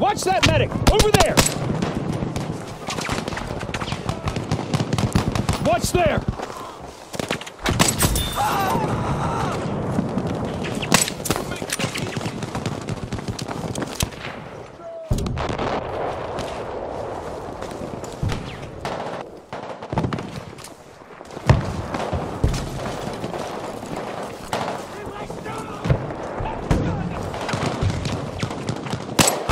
Watch that medic! Over there! Watch there!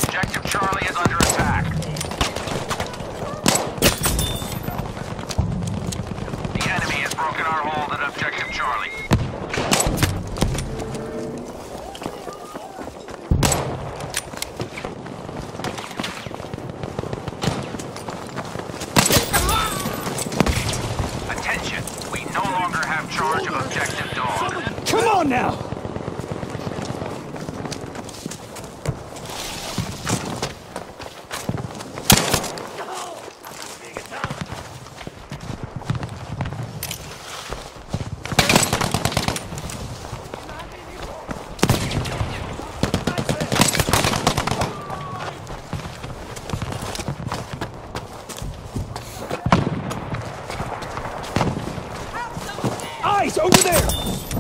Objective Charlie is under attack. The enemy has broken our hold at Objective Charlie. Attention, we no longer have charge of Objective Dog. Come on now! Eyes over there!